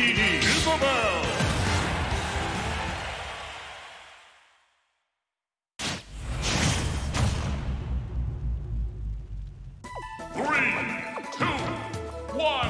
TDD Isabel. Three, two, one,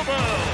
Isabel